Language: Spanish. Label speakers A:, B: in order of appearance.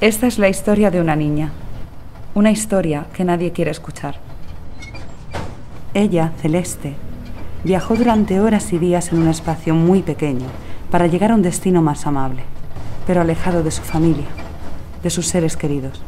A: Esta es la historia de una niña. Una historia que nadie quiere escuchar. Ella, Celeste, viajó durante horas y días en un espacio muy pequeño para llegar a un destino más amable, pero alejado de su familia, de sus seres queridos.